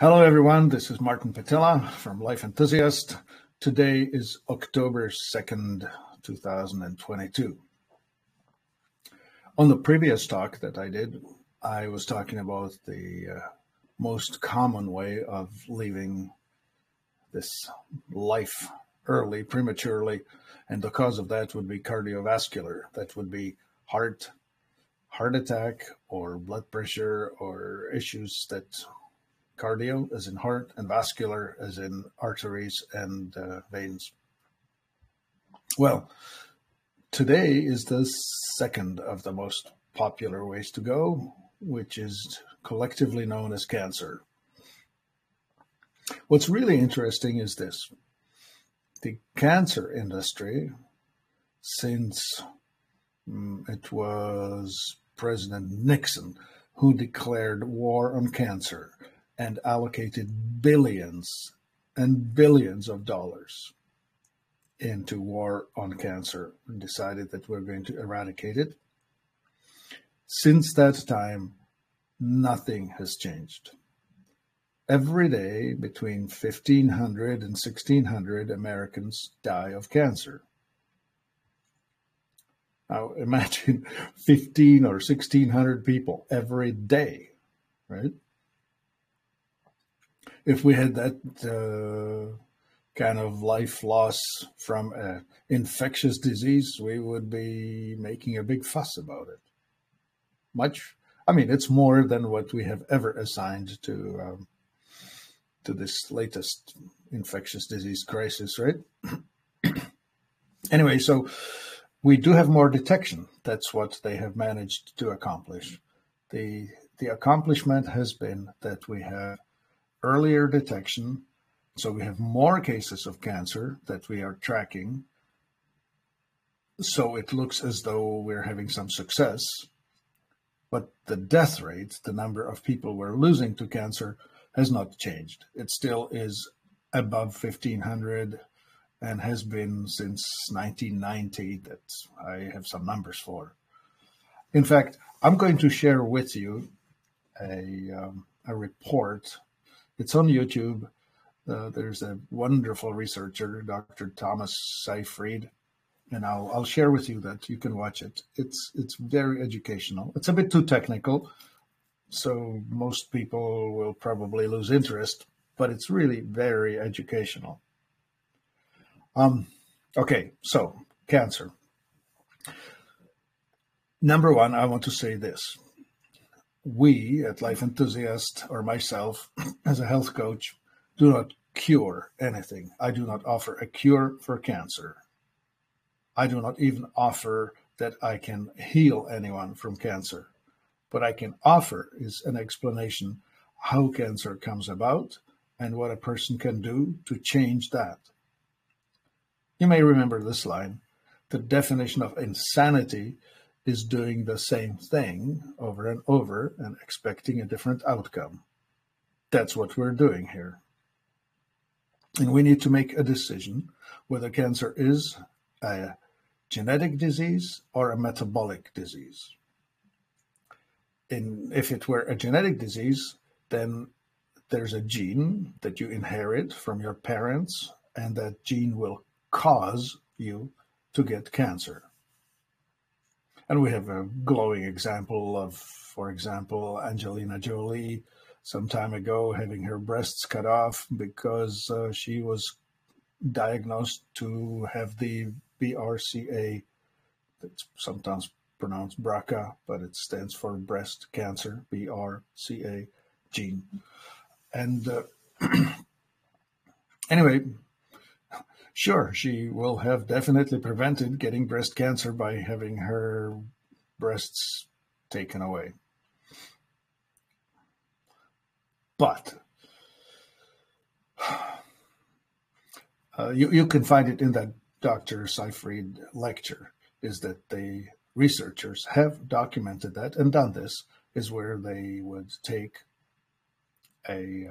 Hello, everyone. This is Martin Pytela from Life Enthusiast. Today is October 2nd, 2022. On the previous talk that I did, I was talking about the uh, most common way of leaving this life early, prematurely, and the cause of that would be cardiovascular. That would be heart, heart attack, or blood pressure, or issues that cardio as in heart and vascular as in arteries and uh, veins. Well, today is the second of the most popular ways to go, which is collectively known as cancer. What's really interesting is this the cancer industry, since um, it was President Nixon who declared war on cancer and allocated billions and billions of dollars into war on cancer and decided that we're going to eradicate it. Since that time, nothing has changed. Every day, between 1,500 and 1,600 Americans die of cancer. Now, imagine 15 or 1,600 people every day, right? If we had that uh, kind of life loss from an infectious disease, we would be making a big fuss about it. Much, I mean, it's more than what we have ever assigned to um, to this latest infectious disease crisis, right? anyway, so we do have more detection. That's what they have managed to accomplish. the The accomplishment has been that we have earlier detection. So we have more cases of cancer that we are tracking. So it looks as though we're having some success. But the death rate, the number of people we're losing to cancer, has not changed. It still is above 1,500 and has been since 1990 that I have some numbers for. In fact, I'm going to share with you a, um, a report it's on YouTube. Uh, there's a wonderful researcher, Dr. Thomas Seyfried, and I'll I'll share with you that you can watch it. It's it's very educational. It's a bit too technical, so most people will probably lose interest, but it's really very educational. Um, okay, so cancer. Number one, I want to say this we at Life Enthusiast or myself as a health coach do not cure anything. I do not offer a cure for cancer. I do not even offer that I can heal anyone from cancer. What I can offer is an explanation how cancer comes about and what a person can do to change that. You may remember this line the definition of insanity is doing the same thing over and over and expecting a different outcome. That's what we're doing here. And we need to make a decision whether cancer is a genetic disease or a metabolic disease. If it were a genetic disease, then there's a gene that you inherit from your parents, and that gene will cause you to get cancer. And we have a glowing example of, for example, Angelina Jolie some time ago having her breasts cut off because uh, she was diagnosed to have the BRCA, that's sometimes pronounced BRCA, but it stands for breast cancer, BRCA gene. And uh, anyway, Sure, she will have definitely prevented getting breast cancer by having her breasts taken away. But uh, you, you can find it in that Dr. Seyfried lecture, is that the researchers have documented that and done this, is where they would take a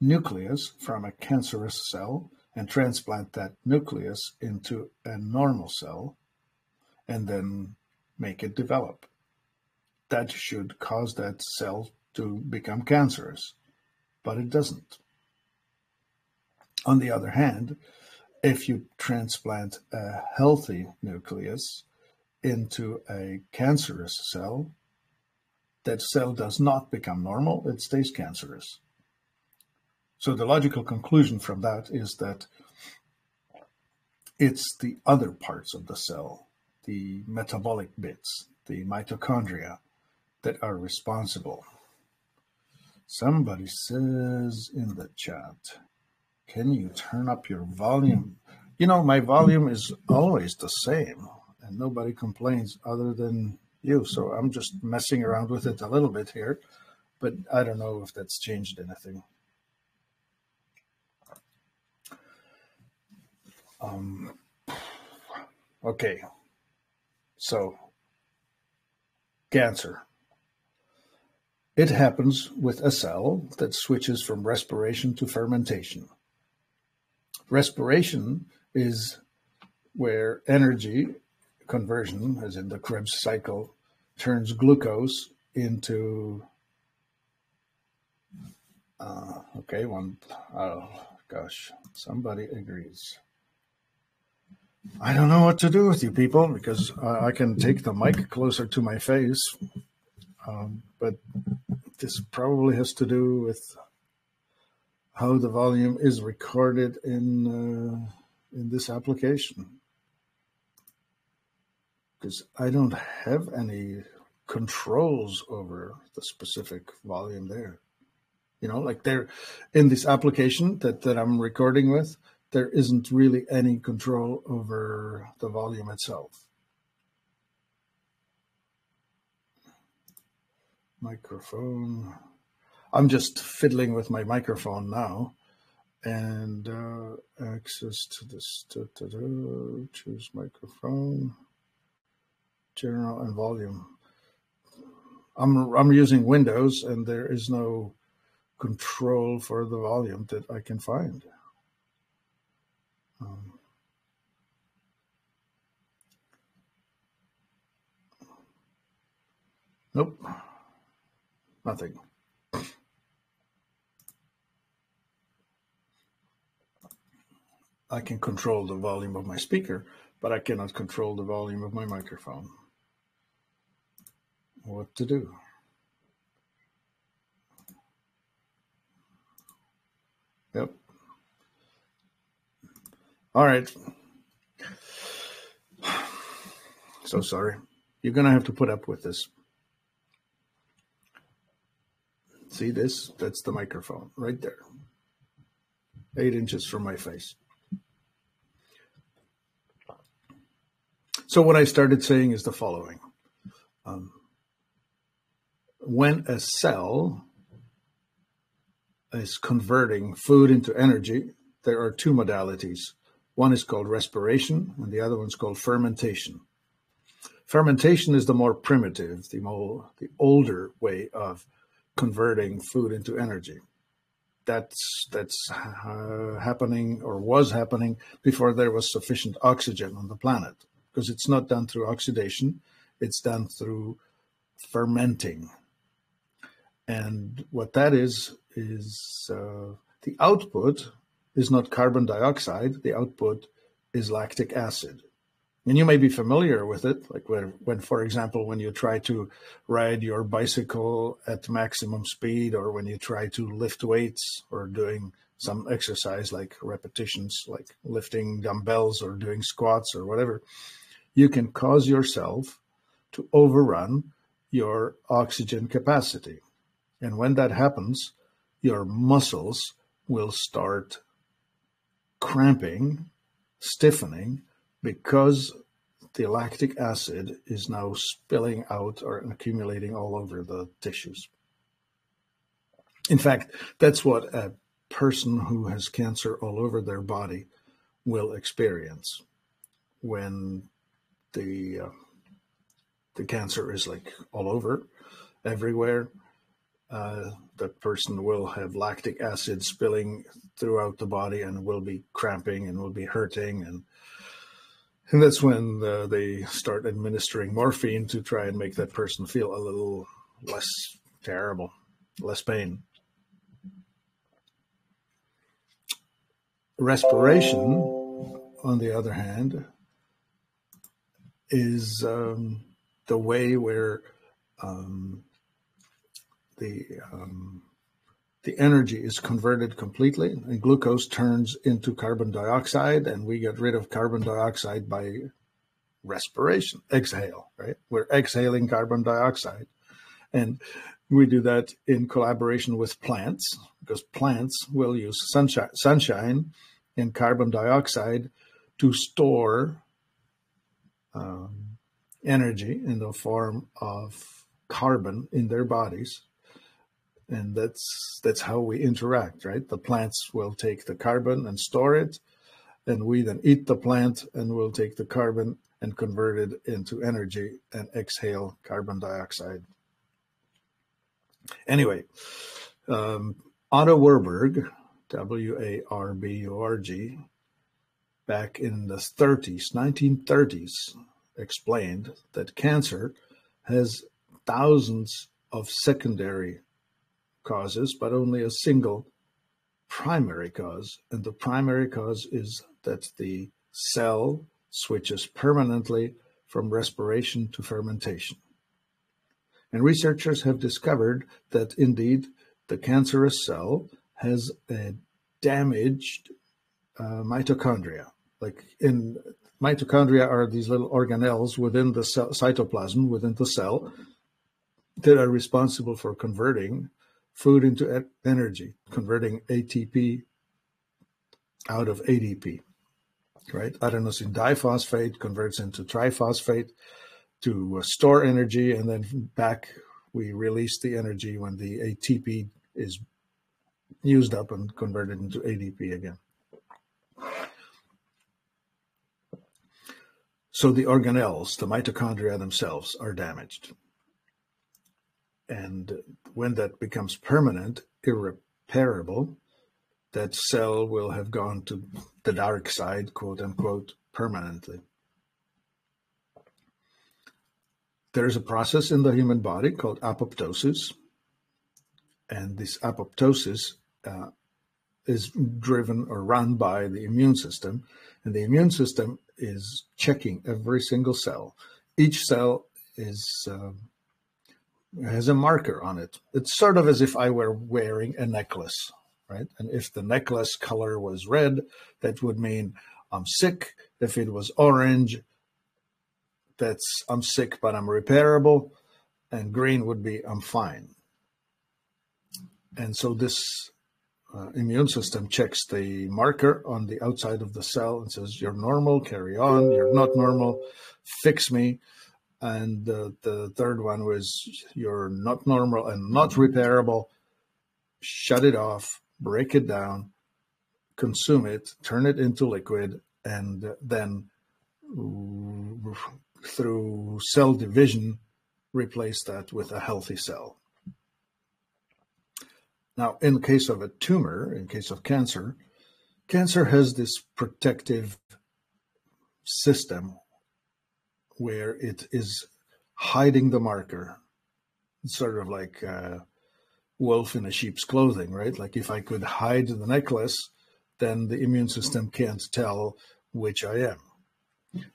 nucleus from a cancerous cell and transplant that nucleus into a normal cell and then make it develop. That should cause that cell to become cancerous. but it doesn't. On the other hand, if you transplant a healthy nucleus into a cancerous cell, that cell does not become normal, it stays cancerous. So the logical conclusion from that is that it's the other parts of the cell, the metabolic bits, the mitochondria, that are responsible. Somebody says in the chat, can you turn up your volume? You know, my volume is always the same and nobody complains other than you. So I'm just messing around with it a little bit here, but I don't know if that's changed anything. Um, okay, so cancer. It happens with a cell that switches from respiration to fermentation. Respiration is where energy conversion, as in the Krebs cycle, turns glucose into uh, okay, one, oh gosh, somebody agrees. I don't know what to do with you people because I, I can take the mic closer to my face, um, but this probably has to do with how the volume is recorded in uh, in this application because I don't have any controls over the specific volume there. You know, like there in this application that, that I'm recording with, there isn't really any control over the volume itself. Microphone. I'm just fiddling with my microphone now and uh, access to this. Da, da, da, choose microphone, general and volume. I'm I'm using Windows and there is no control for the volume that I can find. Um, nope, nothing. I can control the volume of my speaker, but I cannot control the volume of my microphone. What to do? All right. So sorry. You're going to have to put up with this. See this? That's the microphone right there. Eight inches from my face. So, what I started saying is the following um, When a cell is converting food into energy, there are two modalities. One is called respiration, and the other one's called fermentation. Fermentation is the more primitive, the more the older way of converting food into energy. That's that's uh, happening or was happening before there was sufficient oxygen on the planet because it's not done through oxidation, it's done through fermenting. And what that is, is uh, the output is not carbon dioxide, the output is lactic acid. And you may be familiar with it, like when, when, for example, when you try to ride your bicycle at maximum speed, or when you try to lift weights or doing some exercise like repetitions, like lifting dumbbells or doing squats or whatever, you can cause yourself to overrun your oxygen capacity. And when that happens, your muscles will start cramping, stiffening, because the lactic acid is now spilling out or accumulating all over the tissues. In fact, that's what a person who has cancer all over their body will experience when the uh, the cancer is like all over, everywhere. Uh, the person will have lactic acid spilling throughout the body and will be cramping and will be hurting and and that's when uh, they start administering morphine to try and make that person feel a little less terrible, less pain. respiration, on the other hand, is um, the way where um, the um, the energy is converted completely, and glucose turns into carbon dioxide, and we get rid of carbon dioxide by respiration, exhale, right? We're exhaling carbon dioxide. And we do that in collaboration with plants because plants will use sunshine, sunshine and carbon dioxide to store um, energy in the form of carbon in their bodies and that's that's how we interact right? The plants will take the carbon and store it and we then eat the plant and we'll take the carbon and convert it into energy and exhale carbon dioxide. Anyway um, otto warburg w-a-r-b-u-r-g back in the 30s 1930s explained that cancer has thousands of secondary causes, but only a single primary cause. And the primary cause is that the cell switches permanently from respiration to fermentation. And researchers have discovered that indeed the cancerous cell has a damaged uh, mitochondria. Like in mitochondria are these little organelles within the cell, cytoplasm, within the cell, that are responsible for converting food into energy, converting ATP out of ADP. Right? Adenosine diphosphate converts into triphosphate to uh, store energy, and then back we release the energy when the ATP is used up and converted into ADP again. So the organelles, the mitochondria themselves, are damaged. And when that becomes permanent, irreparable, that cell will have gone to the dark side, quote unquote, permanently. There's a process in the human body called apoptosis. And this apoptosis uh, is driven or run by the immune system. And the immune system is checking every single cell. Each cell is uh, has a marker on it. It's sort of as if I were wearing a necklace, right? And if the necklace color was red, that would mean I'm sick. If it was orange, that's I'm sick, but I'm repairable. And green would be I'm fine. And so this uh, immune system checks the marker on the outside of the cell and says, You're normal, carry on. You're not normal, fix me and the, the third one was you're not normal and not repairable. Shut it off break it down consume it turn it into liquid and then through cell division replace that with a healthy cell. Now in case of a tumor in case of cancer cancer has this protective system where it is hiding the marker. It's sort of like a wolf in a sheep's clothing, right? Like if I could hide the necklace, then the immune system can't tell which I am.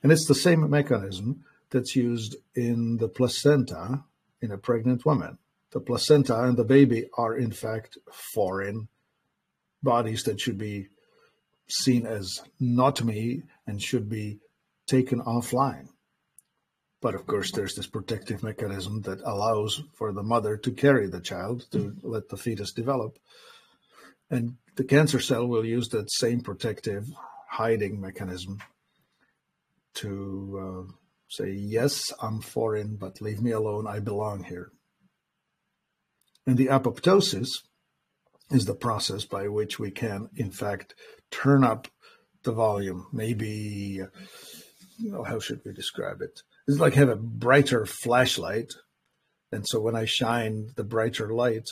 And it's the same mechanism that's used in the placenta in a pregnant woman. The placenta and the baby are, in fact, foreign bodies that should be seen as not me and should be taken offline. But of course, there's this protective mechanism that allows for the mother to carry the child to let the fetus develop. And the cancer cell will use that same protective hiding mechanism to uh, say, Yes, I'm foreign, but leave me alone. I belong here. And the apoptosis is the process by which we can, in fact, turn up the volume. Maybe, you know, how should we describe it? It's like have a brighter flashlight. And so when I shine the brighter light,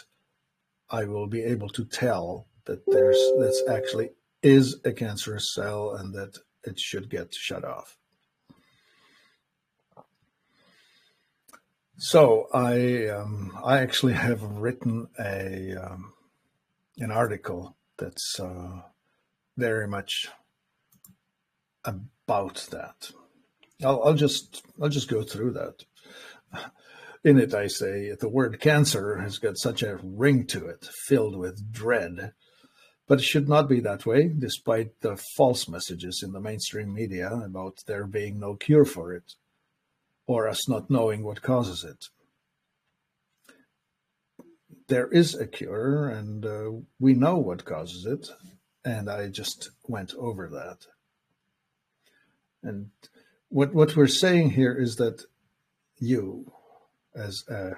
I will be able to tell that there's that's actually is a cancerous cell and that it should get shut off. So I um, I actually have written a um, an article that's uh, very much about that. I'll, I'll just I'll just go through that. In it, I say the word cancer has got such a ring to it, filled with dread. But it should not be that way, despite the false messages in the mainstream media about there being no cure for it, or us not knowing what causes it. There is a cure, and uh, we know what causes it, and I just went over that. And what what we're saying here is that you, as a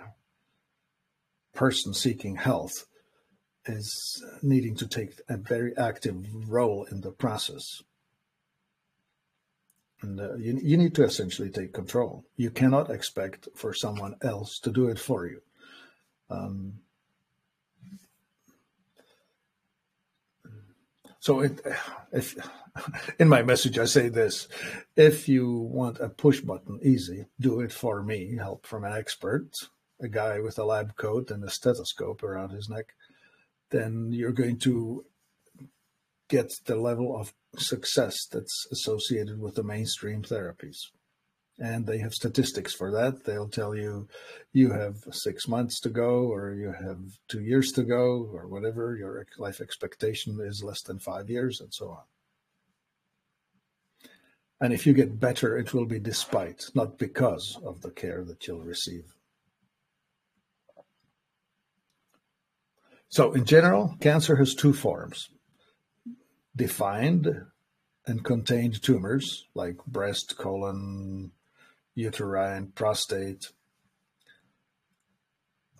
person seeking health, is needing to take a very active role in the process. And uh, you, you need to essentially take control. You cannot expect for someone else to do it for you. Um, so it, if in my message I say this, if you want a push button easy, do it for me. Help from an expert, a guy with a lab coat and a stethoscope around his neck then you're going to get the level of success that's associated with the mainstream therapies. And they have statistics for that. They'll tell you you have six months to go, or you have two years to go, or whatever. Your life expectation is less than five years, and so on. And if you get better, it will be despite, not because of the care that you'll receive. So, in general, cancer has two forms defined and contained tumors like breast, colon, uterine, prostate,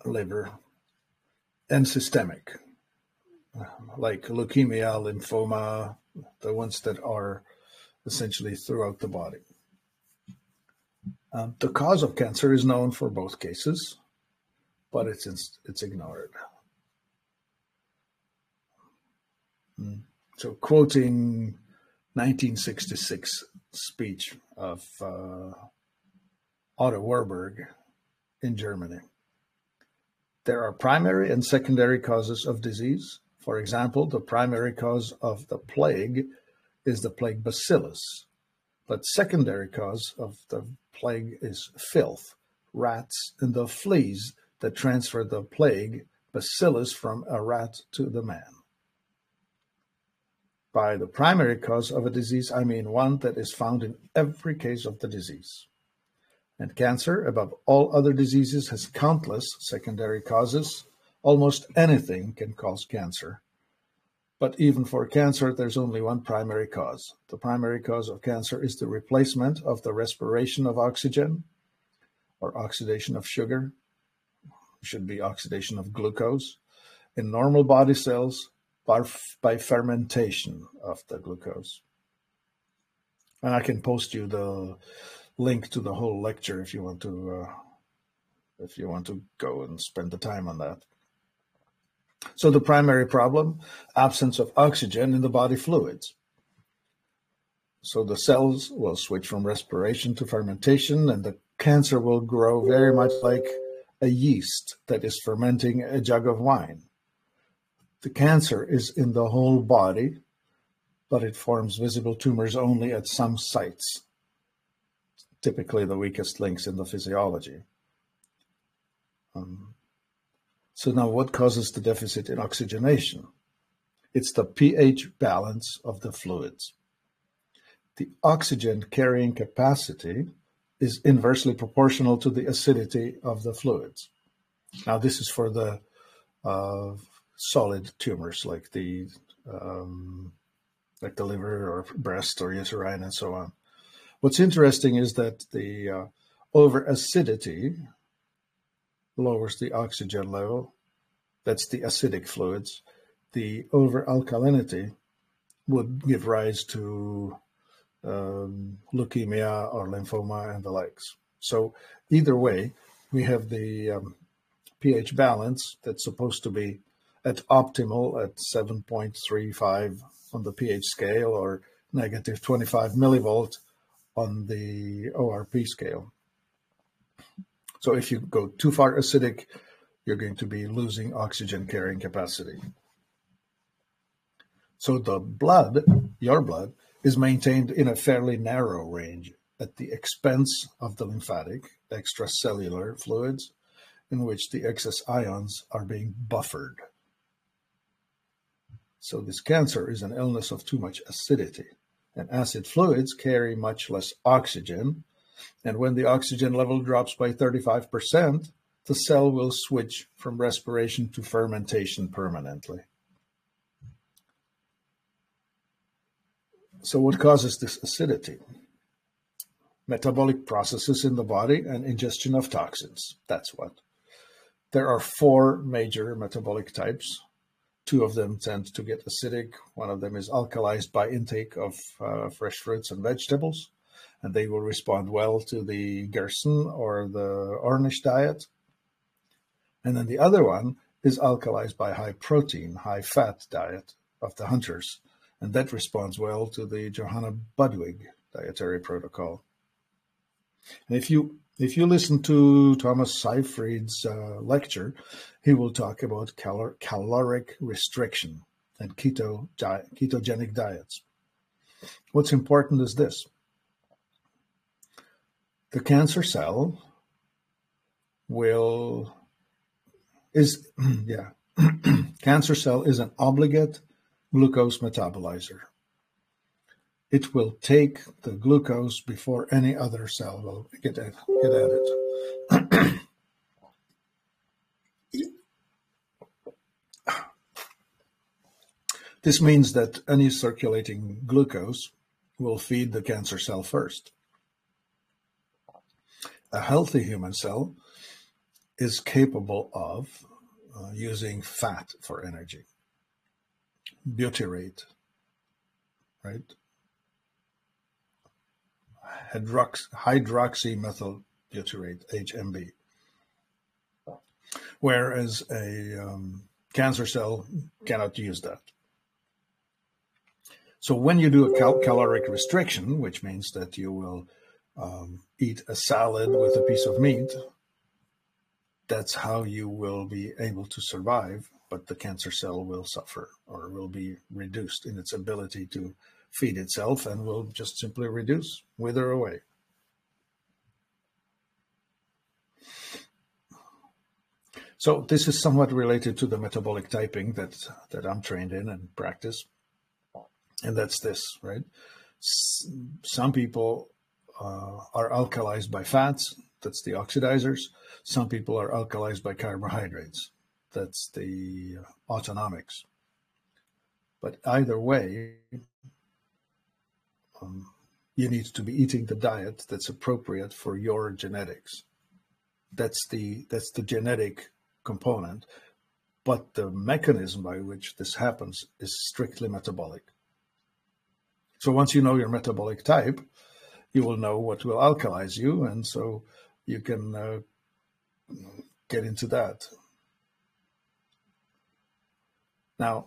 liver, and systemic, like leukemia, lymphoma, the ones that are essentially throughout the body. Um, the cause of cancer is known for both cases, but it's it's ignored. So, quoting 1966 speech of uh, Otto Warburg in Germany. There are primary and secondary causes of disease. For example, the primary cause of the plague is the plague bacillus, but secondary cause of the plague is filth, rats, and the fleas that transfer the plague bacillus from a rat to the man. By the primary cause of a disease, I mean one that is found in every case of the disease. And cancer, above all other diseases, has countless secondary causes. Almost anything can cause cancer. But even for cancer, there's only one primary cause. The primary cause of cancer is the replacement of the respiration of oxygen or oxidation of sugar, it should be oxidation of glucose, in normal body cells by, by fermentation of the glucose. And I can post you the link to the whole lecture if you want to uh, if you want to go and spend the time on that. So the primary problem, absence of oxygen in the body fluids. So the cells will switch from respiration to fermentation and the cancer will grow very much like a yeast that is fermenting a jug of wine. The cancer is in the whole body, but it forms visible tumors only at some sites, typically the weakest links in the physiology. Um, so now what causes the deficit in oxygenation? It's the pH balance of the fluids. The oxygen carrying capacity is inversely proportional to the acidity of the fluids. Now, this is for the uh, solid tumors like the um, like the liver or breast or uterine and so on. What's interesting is that the uh, over acidity lowers the oxygen level. That's the acidic fluids. The over alkalinity would give rise to um, leukemia or lymphoma and the likes. So either way, we have the um, pH balance that's supposed to be at optimal at 7.35 on the pH scale or negative 25 millivolt on the ORP scale. So if you go too far acidic, you're going to be losing oxygen carrying capacity. So the blood, your blood, is maintained in a fairly narrow range at the expense of the lymphatic extracellular fluids in which the excess ions are being buffered. So this cancer is an illness of too much acidity. And acid fluids carry much less oxygen. And when the oxygen level drops by 35%, the cell will switch from respiration to fermentation permanently. So what causes this acidity? Metabolic processes in the body and ingestion of toxins. That's what. There are four major metabolic types. Two of them tend to get acidic. One of them is alkalized by intake of uh, fresh fruits and vegetables, and they will respond well to the Gerson or the Ornish diet. And then the other one is alkalized by high protein, high fat diet of the hunters, and that responds well to the Johanna Budwig dietary protocol. And if you if you listen to Thomas Seyfried's uh, lecture, he will talk about calor- caloric restriction and keto di- ketogenic diets. What's important is this: the cancer cell will is yeah cancer cell is an obligate glucose metabolizer. It will take the glucose before any other cell will get at, get at it. this means that any circulating glucose will feed the cancer cell first. A healthy human cell is capable of uh, using fat for energy butyrate, right? Hydrox- hydroxymethyl butyrate, HMB. Whereas a um, cancer cell cannot use that. So when you do a cal- caloric restriction, which means that you will um, eat a salad with a piece of meat, that's how you will be able to survive but the cancer cell will suffer or will be reduced in its ability to feed itself and will just simply reduce, wither away. So this is somewhat related to the metabolic typing that that I'm trained in and practice, and that's this, right? S- some people uh, are alkalized by fats, that's the oxidizers. Some people are alkalized by carbohydrates, that's the autonomics. But either way, um, you need to be eating the diet that's appropriate for your genetics. That's the that's the genetic component, but the mechanism by which this happens is strictly metabolic. So once you know your metabolic type, you will know what will alkalize you, and so you can uh, get into that. Now,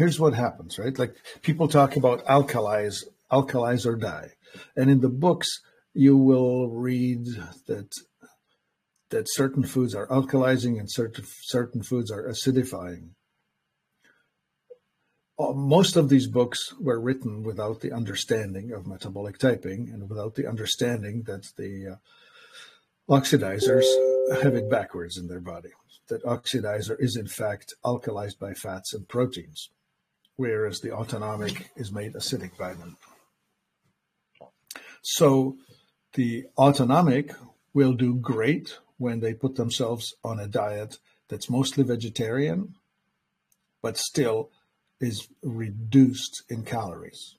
here's what happens, right? Like people talk about alkalize, alkalize or die. And in the books, you will read that that certain foods are alkalizing and certain certain foods are acidifying. Uh, most of these books were written without the understanding of metabolic typing and without the understanding that the uh, oxidizers have it backwards in their body that oxidizer is in fact alkalized by fats and proteins, whereas the autonomic is made acidic by them. So the autonomic will do great when they put themselves on a diet that's mostly vegetarian, but still is reduced in calories.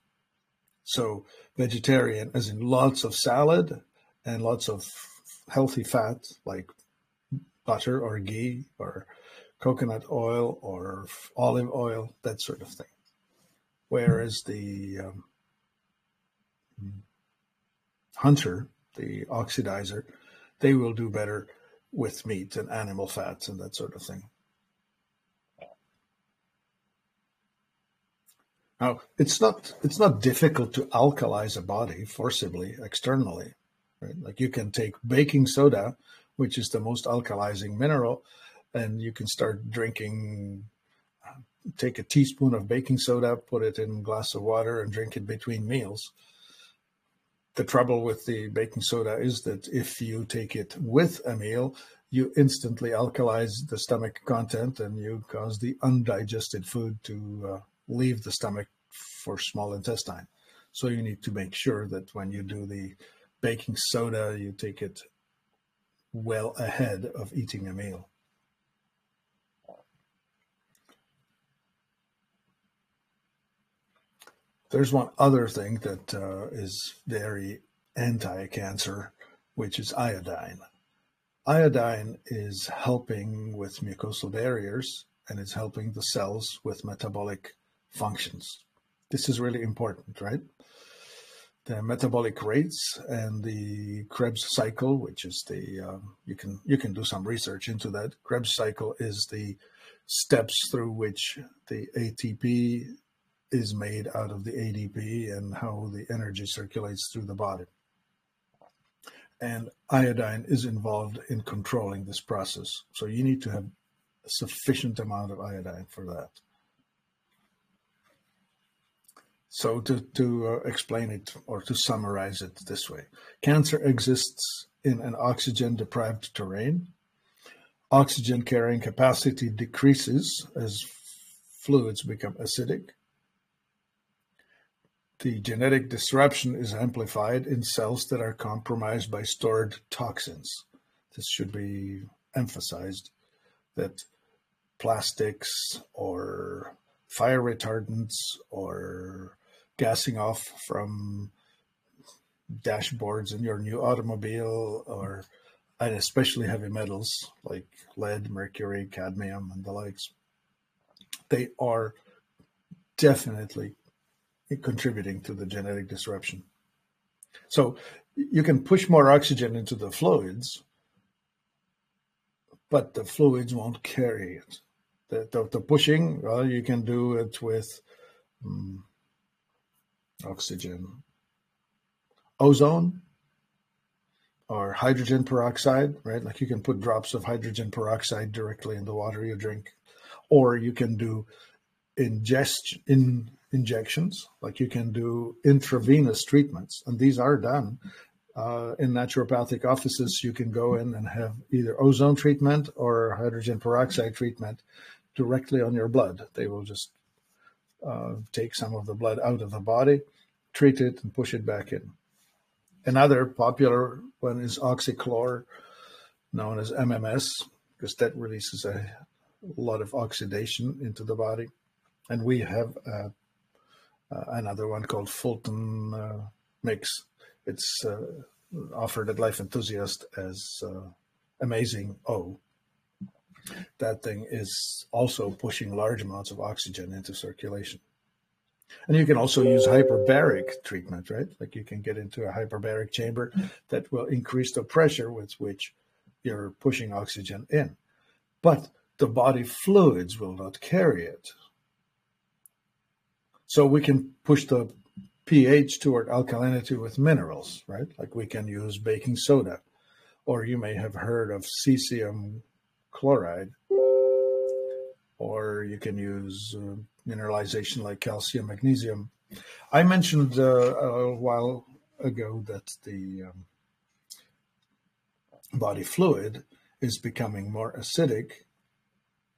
So vegetarian as in lots of salad and lots of healthy fat like butter or ghee or coconut oil or olive oil, that sort of thing. Whereas the um, hunter, the oxidizer, they will do better with meat and animal fats and that sort of thing. Now, it's not it's not difficult to alkalize a body forcibly externally. Right? Like you can take baking soda which is the most alkalizing mineral, and you can start drinking take a teaspoon of baking soda, put it in a glass of water, and drink it between meals. The trouble with the baking soda is that if you take it with a meal, you instantly alkalize the stomach content and you cause the undigested food to uh, leave the stomach for small intestine. So you need to make sure that when you do the baking soda, you take it well ahead of eating a meal. There's one other thing that uh, is very anti-cancer, which is iodine. Iodine is helping with mucosal barriers and it's helping the cells with metabolic functions. This is really important, right? The metabolic rates and the Krebs cycle, which is the uh, you can you can do some research into that. Krebs cycle is the steps through which the ATP is made out of the ADP and how the energy circulates through the body. And iodine is involved in controlling this process. So you need to have a sufficient amount of iodine for that. So to, to uh, explain it or to summarize it this way, cancer exists in an oxygen deprived terrain. Oxygen carrying capacity decreases as fluids become acidic. The genetic disruption is amplified in cells that are compromised by stored toxins. This should be emphasized that plastics or fire retardants or gassing off from dashboards in your new automobile or and especially heavy metals like lead, mercury, cadmium, and the likes. They are definitely contributing to the genetic disruption. So you can push more oxygen into the fluids, but the fluids won't carry it. The, the, the pushing, well, you can do it with um, oxygen, ozone, or hydrogen peroxide, right? Like you can put drops of hydrogen peroxide directly in the water you drink, or you can do ingest in injections, like you can do intravenous treatments, and these are done. Uh, in naturopathic offices, you can go in and have either ozone treatment or hydrogen peroxide treatment directly on your blood. They will just uh, take some of the blood out of the body, treat it, and push it back in. Another popular one is oxychlor, known as MMS, because that releases a lot of oxidation into the body. And we have uh, another one called Fulton uh, Mix. It's uh, offered at Life Enthusiast as amazing O. That thing is also pushing large amounts of oxygen into circulation. And you can also use hyperbaric treatment, right? Like you can get into a hyperbaric chamber that will increase the pressure with which you're pushing oxygen in. But the body fluids will not carry it. So we can push the pH toward alkalinity with minerals, right? Like we can use baking soda, or you may have heard of cesium chloride, or you can use uh, mineralization like calcium, magnesium. I mentioned uh, a while ago that the um, body fluid is becoming more acidic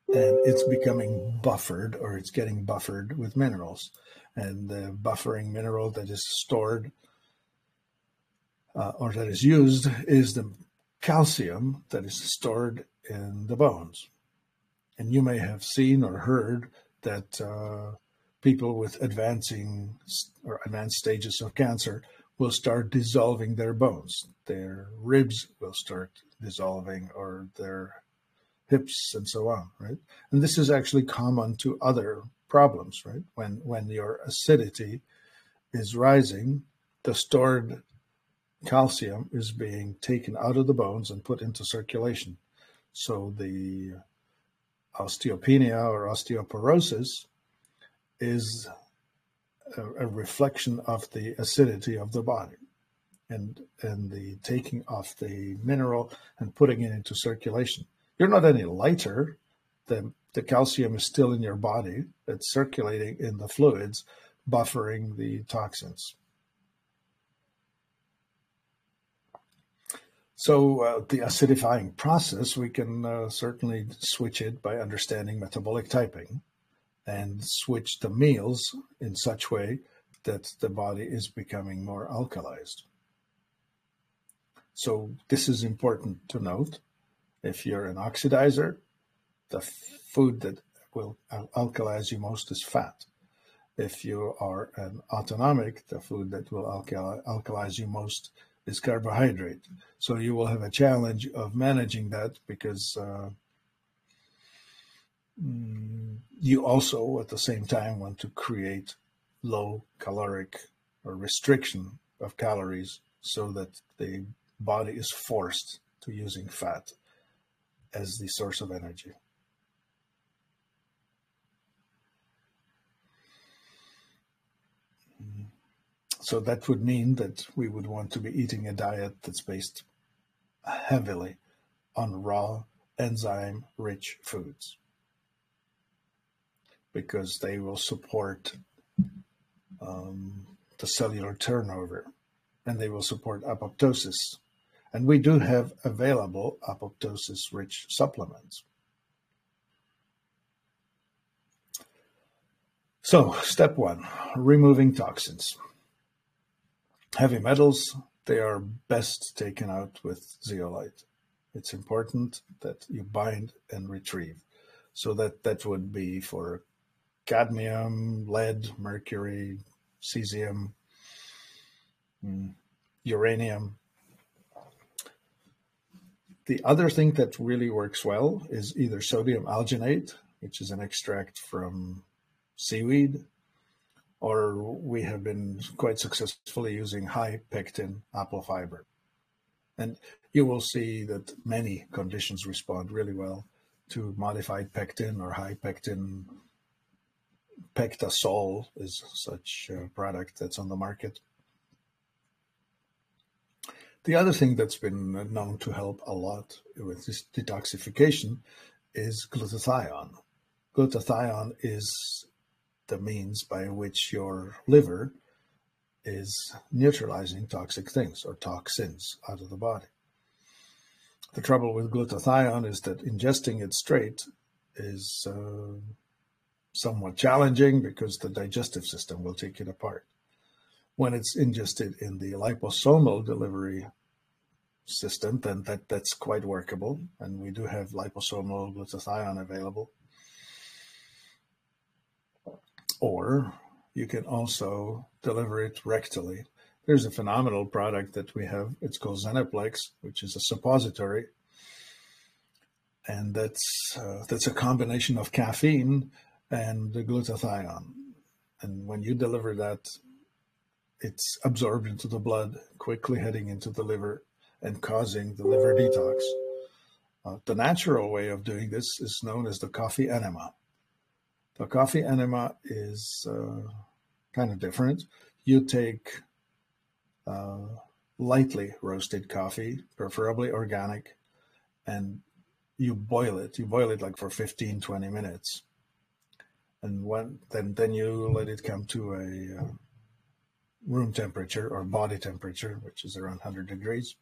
and it's becoming buffered or it's getting buffered with minerals. And the buffering mineral that is stored uh, or that is used is the calcium that is stored in the bones. And you may have seen or heard that uh, people with advancing or advanced stages of cancer will start dissolving their bones. Their ribs will start dissolving or their hips and so on, right? And this is actually common to other problems, right? When when your acidity is rising, the stored calcium is being taken out of the bones and put into circulation. So the osteopenia or osteoporosis is a, a reflection of the acidity of the body and and the taking off the mineral and putting it into circulation. You're not any lighter. The the calcium is still in your body, it's circulating in the fluids, buffering the toxins. So, uh, the acidifying process, we can uh, certainly switch it by understanding metabolic typing and switch the meals in such way that the body is becoming more alkalized. So, this is important to note. If you're an oxidizer, the food that will alkalize you most is fat. If you are an autonomic, the food that will alkalize you most is carbohydrate. So you will have a challenge of managing that because uh, mm, you also, at the same time, want to create low caloric or restriction of calories so that the body is forced to using fat as the source of energy. So that would mean that we would want to be eating a diet that's based heavily on raw enzyme rich foods because they will support um, the cellular turnover and they will support apoptosis. And we do have available apoptosis rich supplements. So, step one removing toxins. Heavy metals, they are best taken out with zeolite. It's important that you bind and retrieve. So that, that would be for cadmium, lead, mercury, cesium, mm, uranium. The other thing that really works well is either sodium alginate, which is an extract from seaweed, or we have been quite successfully using high pectin apple fiber. And you will see that many conditions respond really well to modified pectin or high pectin. Pectasol is such a product that's on the market. The other thing that's been known to help a lot with this detoxification is glutathione. Glutathione is the means by which your liver is neutralizing toxic things or toxins out of the body. The trouble with glutathione is that ingesting it straight is uh, somewhat challenging because the digestive system will take it apart. When it's ingested in the liposomal delivery system, then that, that's quite workable. And we do have liposomal glutathione available. Or you can also deliver it rectally. There's a phenomenal product that we have. It's called Xenoplex, which is a suppository, and that's uh, that's a combination of caffeine and the glutathione. And when you deliver that, it's absorbed into the blood, quickly heading into the liver and causing the liver detox. Uh, the natural way of doing this is known as the coffee enema. The coffee enema is uh, kind of different. You take uh, lightly roasted coffee, preferably organic, and you boil it. You boil it like for 15, 20 minutes. And when then then you let it come to a uh, room temperature or body temperature, which is around 100 degrees.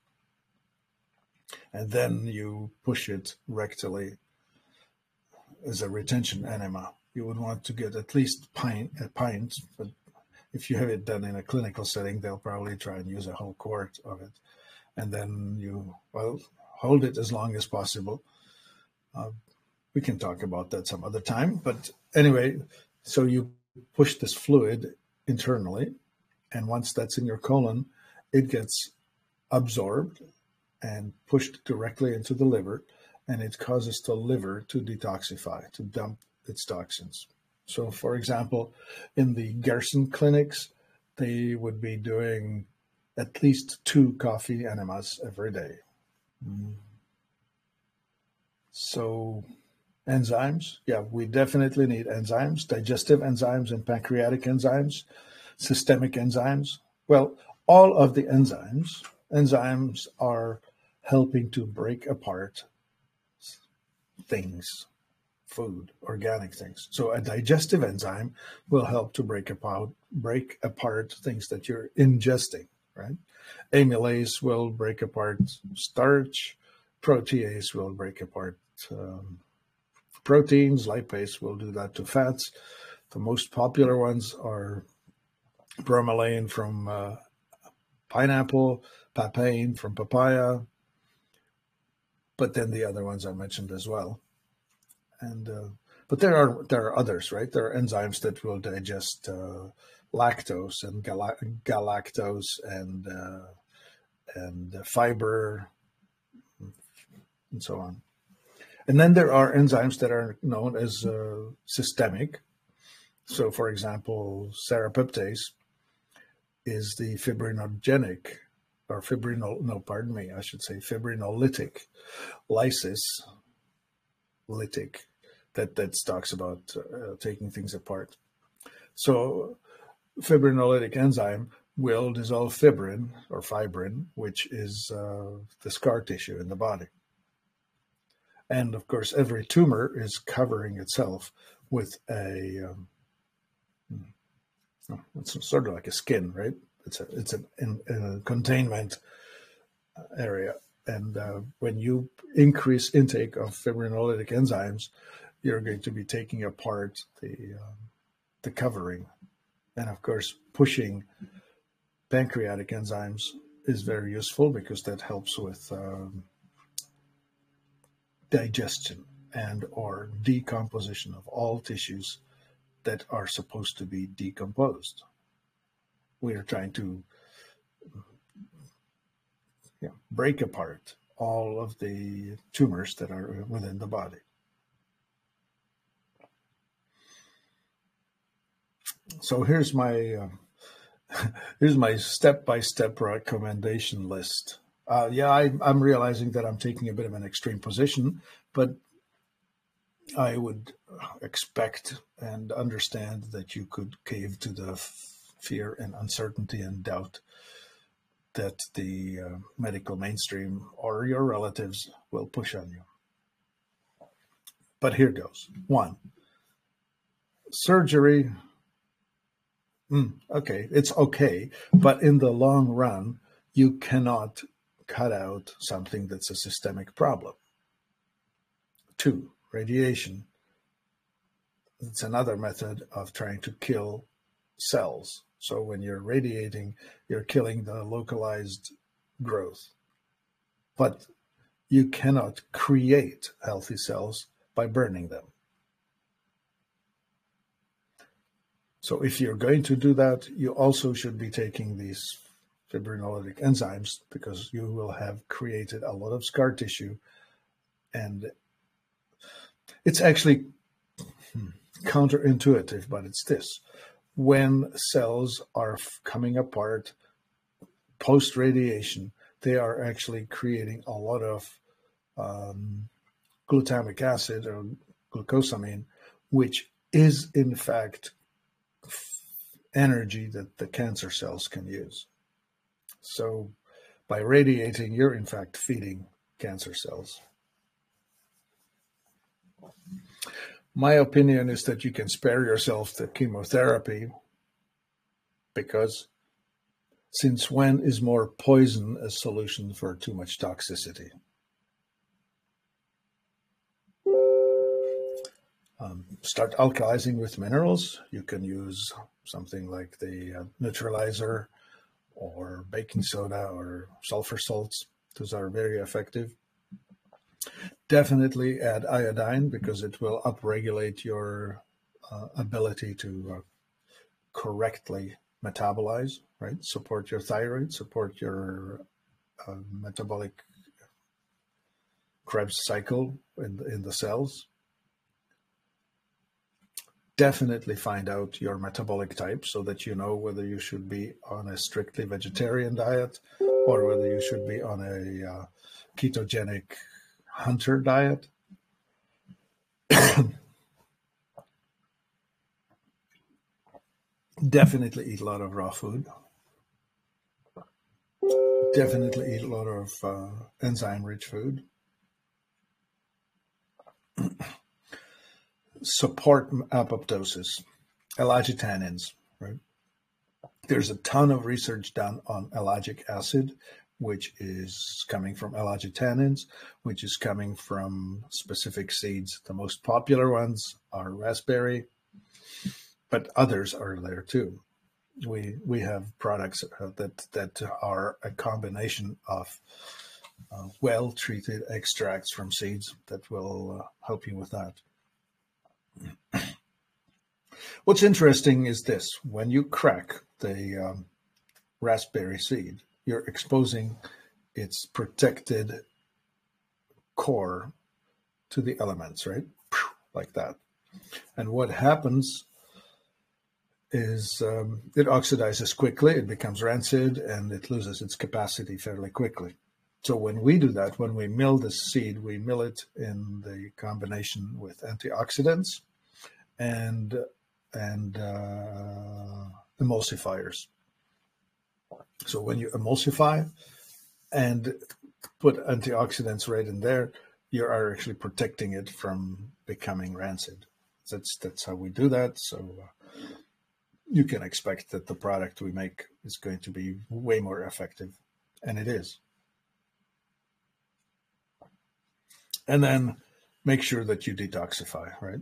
And then you push it rectally as a retention enema you would want to get at least pint a pint, but if you have it done in a clinical setting, they'll probably try and use a whole quart of it, and then you well hold it as long as possible. Uh, we can talk about that some other time, but anyway, so you push this fluid internally, and once that's in your colon, it gets absorbed and pushed directly into the liver, and it causes the liver to detoxify, to dump its toxins. So, for example, in the Gerson clinics, they would be doing at least two coffee enemas every day. Mm. So, enzymes, yeah, we definitely need enzymes, digestive enzymes and pancreatic enzymes, systemic enzymes. Well, all of the enzymes, enzymes are helping to break apart things food, organic things. So a digestive enzyme will help to break apart break apart things that you're ingesting, right? Amylase will break apart starch. Protease will break apart um, proteins. Lipase will do that to fats. The most popular ones are bromelain from uh, pineapple, papain from papaya, but then the other ones I mentioned as well. And uh, but there are there are others, right? There are enzymes that will digest uh, lactose and gal- galactose and uh, and fiber and so on. And then there are enzymes that are known as uh, systemic. So, for example, serrapeptase is the fibrinogenic or fibrinol, no, pardon me, I should say fibrinolytic lysis lytic that, that talks about uh, taking things apart. So, fibrinolytic enzyme will dissolve fibrin or fibrin, which is uh, the scar tissue in the body. And of course, every tumor is covering itself with a, um, it's sort of like a skin, right? It's a, it's a, in, in a containment area. And uh, when you increase intake of fibrinolytic enzymes, you're going to be taking apart the, um, the covering. And of course, pushing pancreatic enzymes is very useful because that helps with um, digestion and or decomposition of all tissues that are supposed to be decomposed. We are trying to you know, break apart all of the tumors that are within the body. So here's my uh, here's my step-by-step recommendation list. Uh, yeah, I, I'm realizing that I'm taking a bit of an extreme position, but I would expect and understand that you could cave to the fear and uncertainty and doubt that the uh, medical mainstream or your relatives will push on you. But here goes. One, surgery Mm, okay, it's okay, but in the long run, you cannot cut out something that's a systemic problem. Two, radiation. It's another method of trying to kill cells. So when you're radiating, you're killing the localized growth. But you cannot create healthy cells by burning them. So if you're going to do that, you also should be taking these fibrinolytic enzymes because you will have created a lot of scar tissue and it's actually hmm, counterintuitive, but it's this. When cells are coming apart post radiation, they are actually creating a lot of um, glutamic acid or glucosamine, which is in fact energy that the cancer cells can use. So by radiating, you're in fact feeding cancer cells. My opinion is that you can spare yourself the chemotherapy because since when is more poison a solution for too much toxicity? Um, start alkalizing with minerals. You can use something like the uh, neutralizer or baking soda or sulfur salts. Those are very effective. Definitely add iodine because it will upregulate your uh, ability to uh, correctly metabolize, right? Support your thyroid, support your uh, metabolic Krebs cycle in, in the cells definitely find out your metabolic type so that you know whether you should be on a strictly vegetarian diet or whether you should be on a uh, ketogenic hunter diet. definitely eat a lot of raw food. Definitely eat a lot of uh, enzyme rich food. support apoptosis, ellagitannins, right? There's a ton of research done on ellagic acid, which is coming from ellagitannins, which is coming from specific seeds. The most popular ones are raspberry, but others are there too. We we have products that that are a combination of uh, well treated extracts from seeds that will uh, help you with that. What's interesting is this when you crack the um, raspberry seed, you're exposing its protected core to the elements, right? Like that. And what happens is um, it oxidizes quickly, it becomes rancid, and it loses its capacity fairly quickly. So when we do that, when we mill the seed, we mill it in the combination with antioxidants and and uh, emulsifiers. So when you emulsify and put antioxidants right in there, you are actually protecting it from becoming rancid. That's that's how we do that. So uh, you can expect that the product we make is going to be way more effective, and it is. And then make sure that you detoxify, right?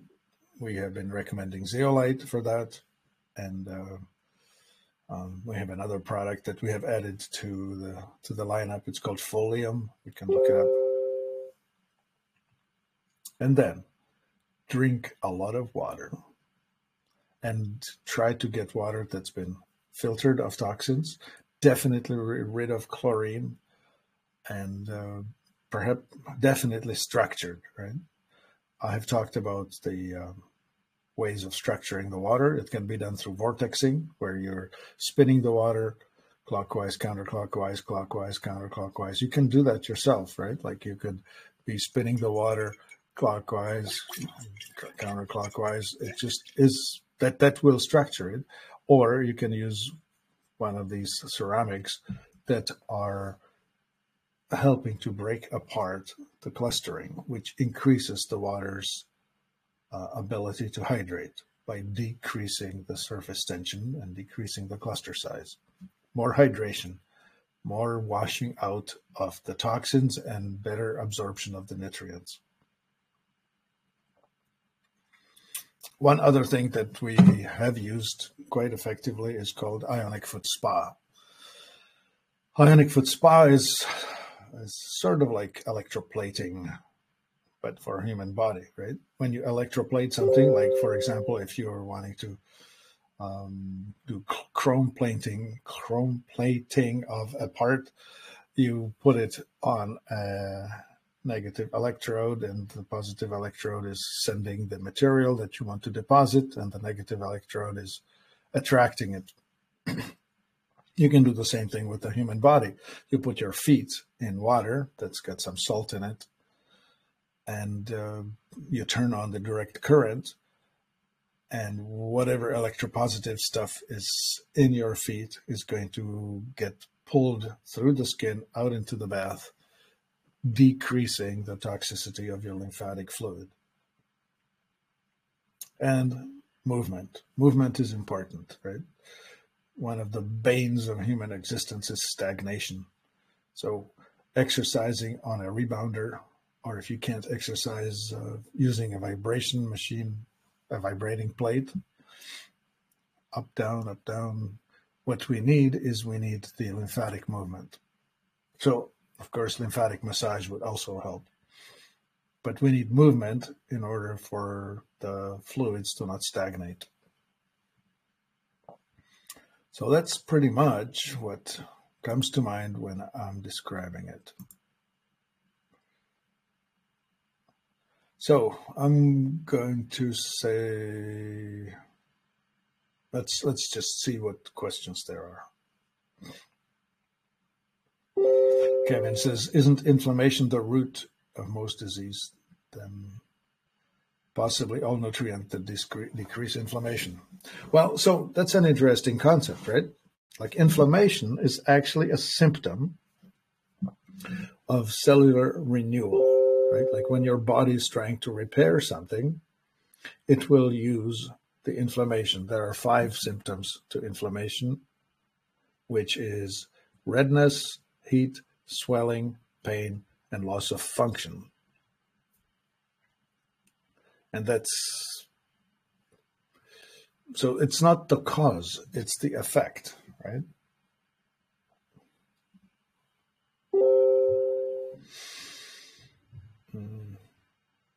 We have been recommending zeolite for that. And uh, um, we have another product that we have added to the to the lineup. It's called Folium. You can look it up. And then drink a lot of water and try to get water that's been filtered of toxins. Definitely rid of chlorine and uh, perhaps definitely structured, right? I have talked about the um, ways of structuring the water. It can be done through vortexing, where you're spinning the water clockwise, counterclockwise, clockwise, counterclockwise. You can do that yourself, right? Like you could be spinning the water clockwise, counterclockwise. It just is that that will structure it. Or you can use one of these ceramics that are helping to break apart the clustering, which increases the water's uh, ability to hydrate by decreasing the surface tension and decreasing the cluster size. More hydration, more washing out of the toxins, and better absorption of the nutrients. One other thing that we have used quite effectively is called Ionic Foot Spa. Ionic Foot Spa is it's sort of like electroplating, but for human body, right? When you electroplate something, like for example, if you're wanting to um, do chrome plating, chrome plating of a part, you put it on a negative electrode, and the positive electrode is sending the material that you want to deposit, and the negative electrode is attracting it. You can do the same thing with the human body. You put your feet in water that's got some salt in it, and uh, you turn on the direct current, and whatever electropositive stuff is in your feet is going to get pulled through the skin out into the bath, decreasing the toxicity of your lymphatic fluid. And movement. Movement is important, right? one of the banes of human existence is stagnation. So, exercising on a rebounder, or if you can't exercise uh, using a vibration machine, a vibrating plate, up, down, up, down. What we need is we need the lymphatic movement. So, of course, lymphatic massage would also help. But we need movement in order for the fluids to not stagnate. So that's pretty much what comes to mind when I'm describing it. So I'm going to say, let's let's just see what questions there are. Kevin says, "Isn't inflammation the root of most disease?" Then possibly all nutrients that decrease inflammation. Well, so that's an interesting concept, right? Like inflammation is actually a symptom of cellular renewal, right? Like when your body is trying to repair something, it will use the inflammation. There are five mm-hmm. symptoms to inflammation, which is redness, heat, swelling, pain, and loss of function. And that's so it's not the cause, it's the effect, right?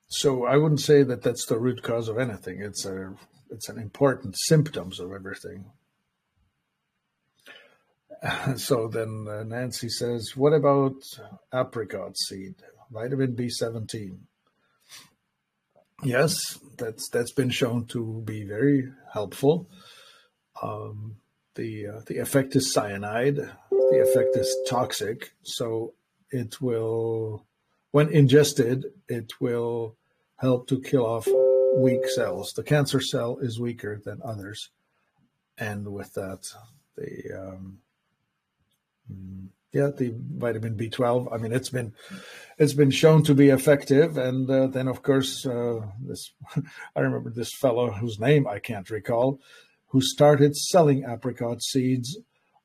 So I wouldn't say that that's the root cause of anything. It's a it's an important symptoms of everything. So then uh, Nancy says, what about apricot seed, vitamin B17? Yes, that's that's been shown to be very helpful. Um, the uh, the effect is cyanide. The effect is toxic, so it will, when ingested, it will help to kill off weak cells. The cancer cell is weaker than others, and with that, the um, mm, yeah, the vitamin B12. I mean, it's been it's been shown to be effective, and uh, then of course uh, this I remember this fellow whose name I can't recall, who started selling apricot seeds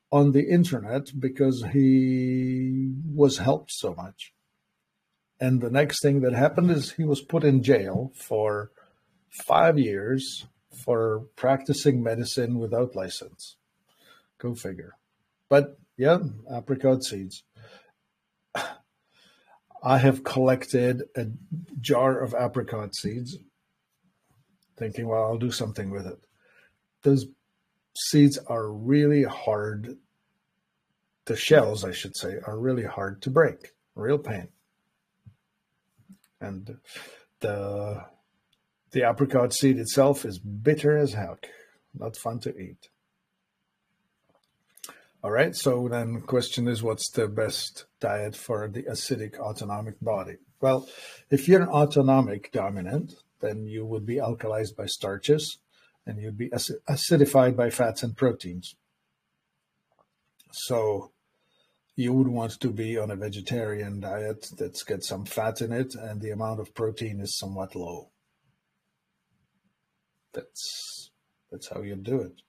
on the internet because he was helped so much. And the next thing that happened is he was put in jail for five years for practicing medicine without license. Go figure. But yeah, apricot seeds. I have collected a jar of apricot seeds, thinking, well, I'll do something with it. Those seeds are really hard. The shells, I should say, are really hard to break. Real pain. And the the apricot seed itself is bitter as heck, not fun to eat. All right, so then question is what's the best diet for the acidic autonomic body? Well, if you're an autonomic dominant, then you would be alkalized by starches and you'd be acidified by fats and proteins. So you would want to be on a vegetarian diet that's got some fat in it and the amount of protein is somewhat low. That's that's how you do it.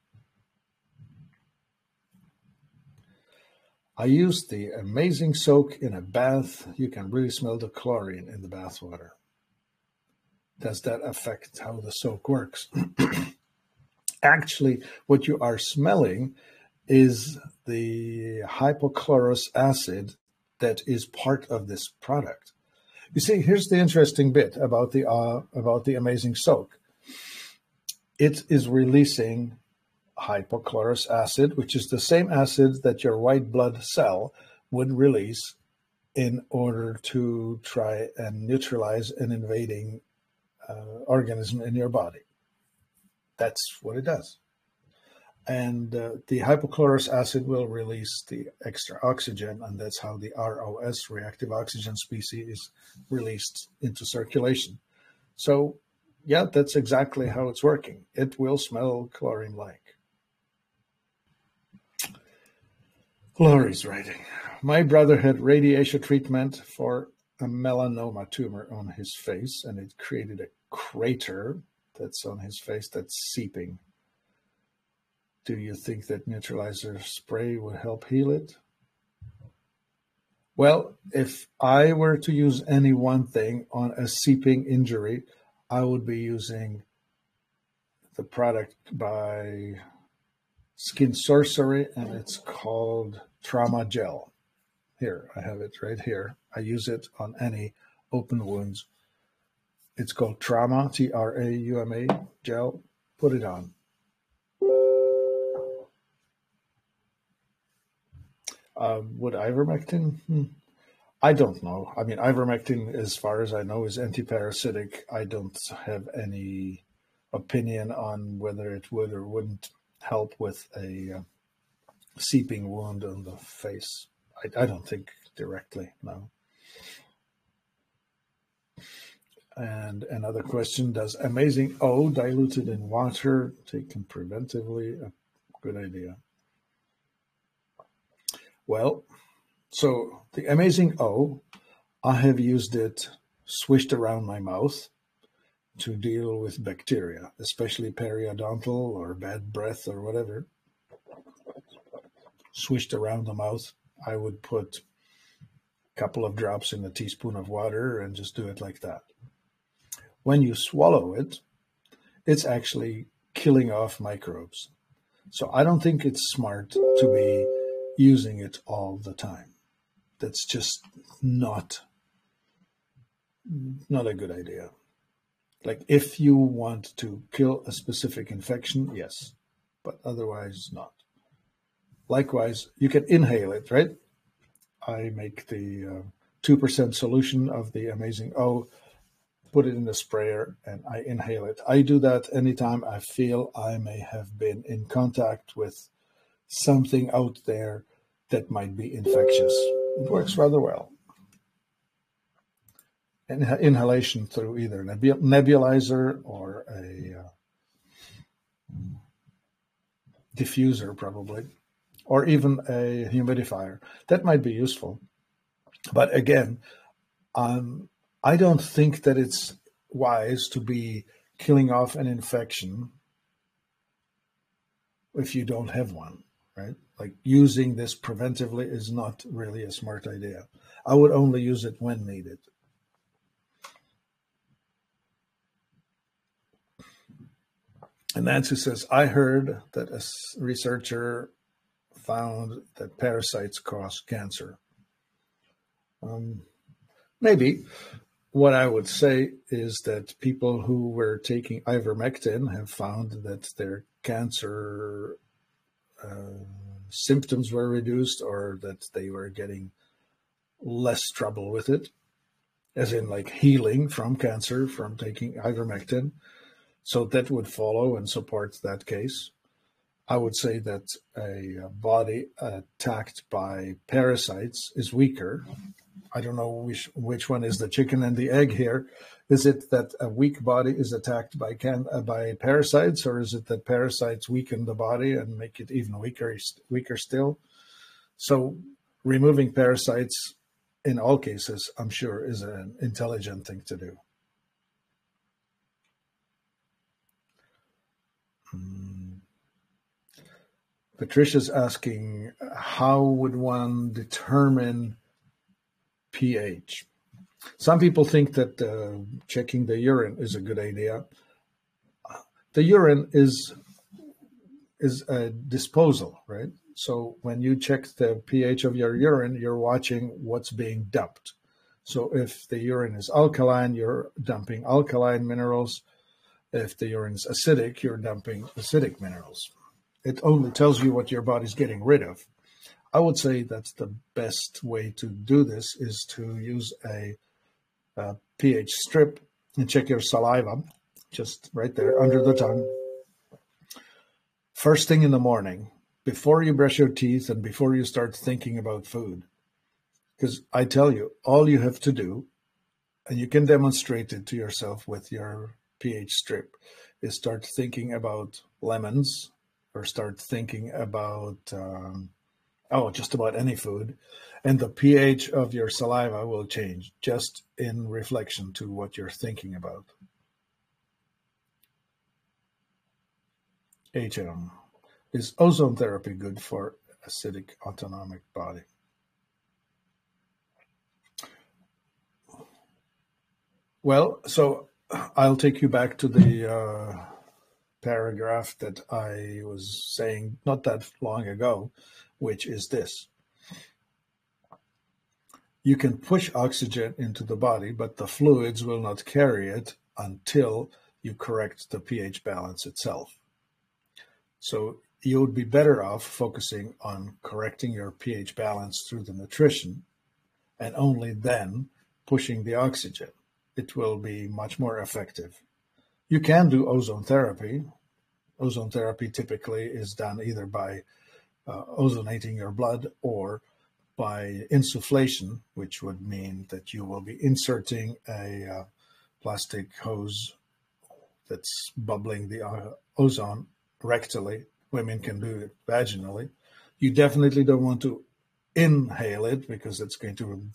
I used the amazing soak in a bath. You can really smell the chlorine in the bath water. Does that affect how the soak works? Actually, what you are smelling is the hypochlorous acid that is part of this product. You see, here's the interesting bit about the uh, about the amazing soak it is releasing hypochlorous acid, which is the same acid that your white blood cell would release in order to try and neutralize an invading uh, organism in your body. That's what it does. And uh, the hypochlorous acid will release the extra oxygen, and that's how the ROS, reactive oxygen species, is released into circulation. So yeah, that's exactly how it's working. It will smell chlorine like. Laurie's writing. My brother had radiation treatment for a melanoma tumor on his face, and it created a crater that's on his face that's seeping. Do you think that neutralizer spray would help heal it? Well, if I were to use any one thing on a seeping injury, I would be using the product by Skin Sorcery, and it's called Trauma Gel. Here, I have it right here. I use it on any open wounds. It's called Trauma, T R A U M A gel. Put it on. Uh, would ivermectin? Hmm. I don't know. I mean, ivermectin, as far as I know, is antiparasitic. I don't have any opinion on whether it would or wouldn't help with a uh, seeping wound on the face. I, I don't think directly, no. And another question Does Amazing O diluted in water taken preventively? A good idea. Well, so the Amazing O, I have used it swished around my mouth to deal with bacteria, especially periodontal or bad breath or whatever, swished around the mouth, I would put a couple of drops in a teaspoon of water and just do it like that. When you swallow it, it's actually killing off microbes. So I don't think it's smart to be using it all the time. That's just not not a good idea. Like if you want to kill a specific infection, yes, but otherwise not. Likewise, you can inhale it, right? I make the uh, 2% solution of the amazing O, put it in the sprayer, and I inhale it. I do that anytime I feel I may have been in contact with something out there that might be infectious. It works rather well. And inhalation through either a nebulizer or a uh, diffuser, probably or even a humidifier. That might be useful. But again, um, I don't think that it's wise to be killing off an infection if you don't have one, right? Like using this preventively is not really a smart idea. I would only use it when needed. And Nancy says, I heard that a researcher found that parasites cause cancer. Um, maybe. What I would say is that people who were taking ivermectin have found that their cancer uh, symptoms were reduced or that they were getting less trouble with it, as in like healing from cancer from taking ivermectin. So that would follow and support that case. I would say that a uh, body attacked by parasites is weaker. I don't know which which one is the chicken and the egg here. Is it that a weak body is attacked by can uh, by parasites, or is it that parasites weaken the body and make it even weaker weaker still? So removing parasites in all cases, I'm sure, is an intelligent thing to do. Hmm. Patricia's asking, how would one determine pH? Some people think that uh, checking the urine is a good idea. The urine is is a disposal, right? So when you check the pH of your urine, you're watching what's being dumped. So if the urine is alkaline, you're dumping alkaline minerals. If the urine is acidic, you're dumping acidic minerals. It only tells you what your body's getting rid of. I would say that the best way to do this is to use a, a pH strip and check your saliva just right there under the tongue. First thing in the morning, before you brush your teeth and before you start thinking about food. Because I tell you, all you have to do, and you can demonstrate it to yourself with your pH strip, is start thinking about lemons, or start thinking about um, oh just about any food. And the ph of your saliva will change just in reflection to what you're thinking about. Hm is ozone therapy good for acidic autonomic body? Well so i'll take you back to the uh, paragraph that I was saying not that long ago, which is this. You can push oxygen into the body, but the fluids will not carry it until you correct the pH balance itself. So you would be better off focusing on correcting your pH balance through the nutrition and only then pushing the oxygen. It will be much more effective. You can do ozone therapy. Ozone therapy typically is done either by uh, ozonating your blood or by insufflation, which would mean that you will be inserting a uh, plastic hose that's bubbling the uh, ozone rectally. Women can do it vaginally. You definitely don't want to inhale it because it's going to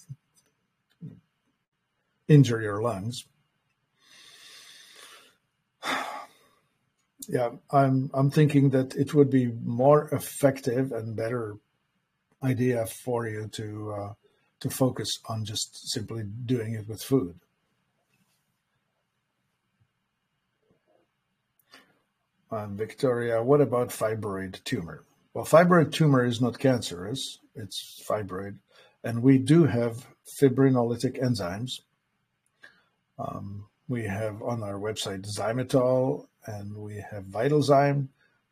injure your lungs. Yeah, I'm I'm thinking that it would be more effective and better idea for you to uh, to focus on just simply doing it with food. Um, Victoria, what about fibroid tumor? Well, fibroid tumor is not cancerous; it's fibroid, and we do have fibrinolytic enzymes. Um, we have on our website xylitol and we have Vitalzyme.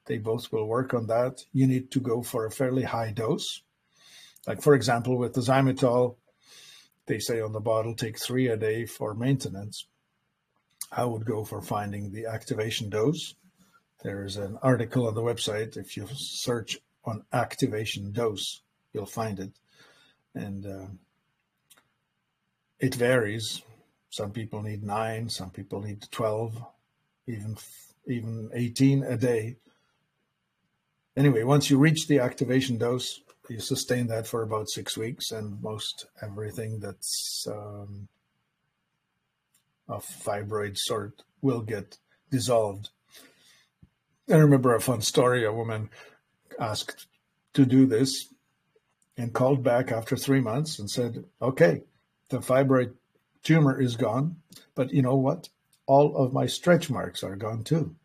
They both will work on that. You need to go for a fairly high dose. Like, for example, with the xylitol, they say on the bottle, take three a day for maintenance. I would go for finding the activation dose. There's an article on the website. If you search on activation dose, you'll find it. And uh, it varies some people need nine, some people need 12, even even 18 a day. Anyway, once you reach the activation dose, you sustain that for about six weeks, and most everything that's um, of fibroid sort will get dissolved. I remember a fun story. A woman asked to do this and called back after three months and said, Okay, the fibroid tumor is gone, but you know what? All of my stretch marks are gone too.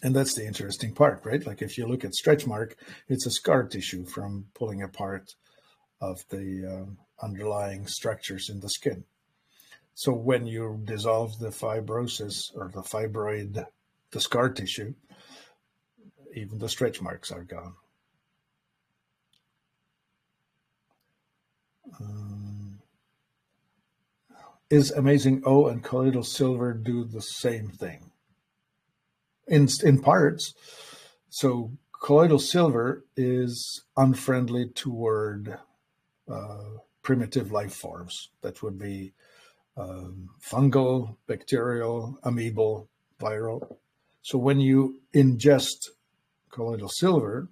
And that's the interesting part, right? Like if you look at stretch mark, it's a scar tissue from pulling apart of the uh, underlying structures in the skin. So when you dissolve the fibrosis or the fibroid, the scar tissue, even the stretch marks are gone. Um, is Amazing O and Colloidal Silver do the same thing? In, in parts. So colloidal silver is unfriendly toward uh, primitive life forms. That would be um, fungal, bacterial, amoebal, viral. So when you ingest colloidal silver,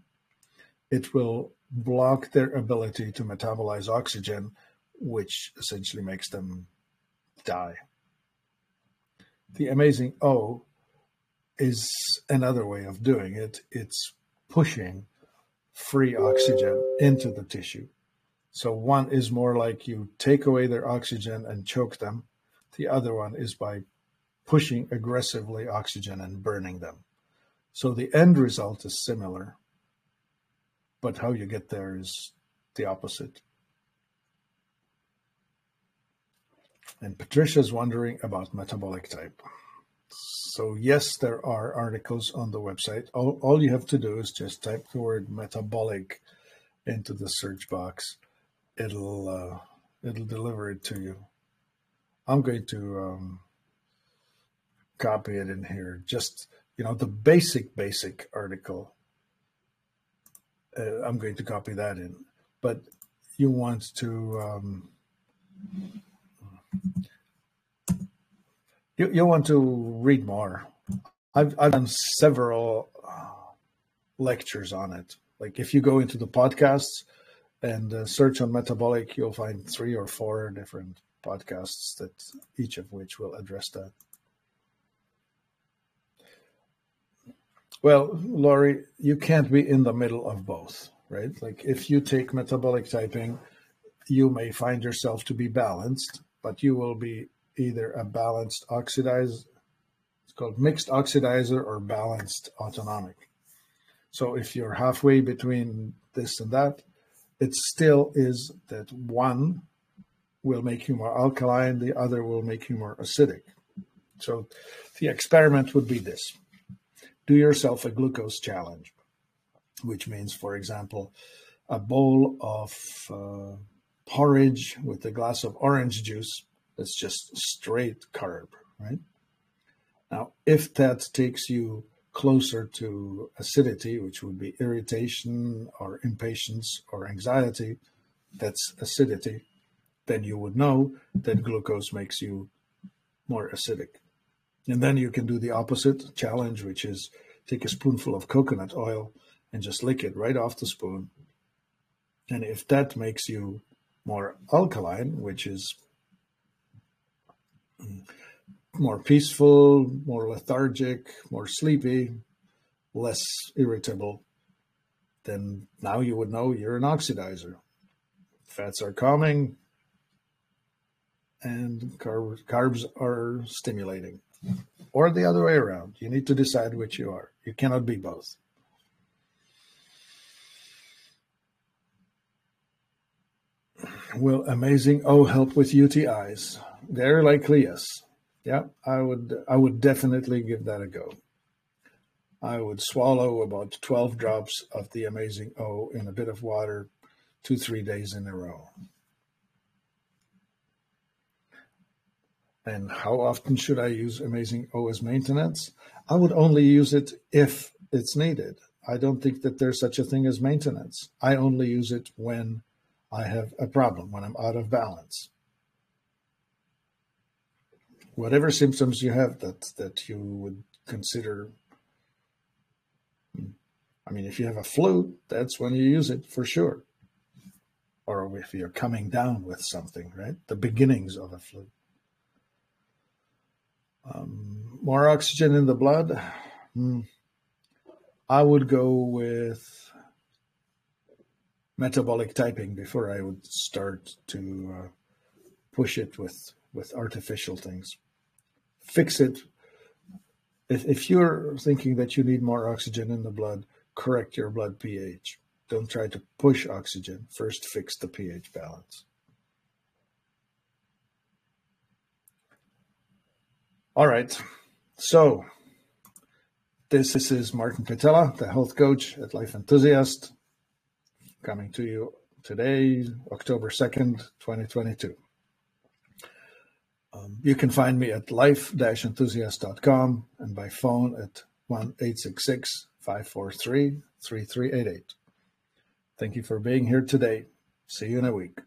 it will block their ability to metabolize oxygen, which essentially makes them die. The amazing O is another way of doing it. It's pushing free oxygen into the tissue. So one is more like you take away their oxygen and choke them. The other one is by pushing aggressively oxygen and burning them. So the end result is similar, but how you get there is the opposite. And Patricia's wondering about metabolic type. So yes, there are articles on the website. All, all you have to do is just type the word metabolic into the search box. It'll uh, it'll deliver it to you. I'm going to um, copy it in here. Just you know the basic basic article. Uh, I'm going to copy that in, but you want to um, you, you want to read more. I've, I've done several uh, lectures on it. Like if you go into the podcasts and uh, search on metabolic, you'll find three or four different podcasts that each of which will address that. Well, Laurie, you can't be in the middle of both, right? Like if you take metabolic typing, you may find yourself to be balanced, but you will be either a balanced oxidizer, it's called mixed oxidizer or balanced autonomic. So if you're halfway between this and that, it still is that one will make you more alkaline, the other will make you more acidic. So the experiment would be this do yourself a glucose challenge, which means, for example, a bowl of uh, porridge with a glass of orange juice that's just straight carb, right? Now, if that takes you closer to acidity, which would be irritation or impatience or anxiety, that's acidity, then you would know that glucose makes you more acidic. And then you can do the opposite challenge, which is take a spoonful of coconut oil and just lick it right off the spoon. And if that makes you more alkaline, which is more peaceful, more lethargic, more sleepy, less irritable, then now you would know you're an oxidizer. Fats are calming and carbs, carbs are stimulating. Or the other way around. You need to decide which you are. You cannot be both. Will amazing O help with UTIs? Very likely yes. Yeah, I would I would definitely give that a go. I would swallow about 12 drops of the amazing O in a bit of water two, three days in a row. And how often should I use amazing O as maintenance? I would only use it if it's needed. I don't think that there's such a thing as maintenance. I only use it when I have a problem, when I'm out of balance whatever symptoms you have that that you would consider I mean, if you have a flu, that's when you use it for sure. Or if you're coming down with something, right? The beginnings of a flu. Um, more oxygen in the blood. Hmm. I would go with metabolic typing before I would start to uh, push it with with artificial things fix it. If, if you're thinking that you need more oxygen in the blood, correct your blood pH. Don't try to push oxygen. First, fix the pH balance. All right. So, this, this is Martin Pytela, the health coach at Life Enthusiast, coming to you today, October 2nd, 2022. Um, you can find me at life-enthusiast.com and by phone at 1-866-543-3388. Thank you for being here today. See you in a week.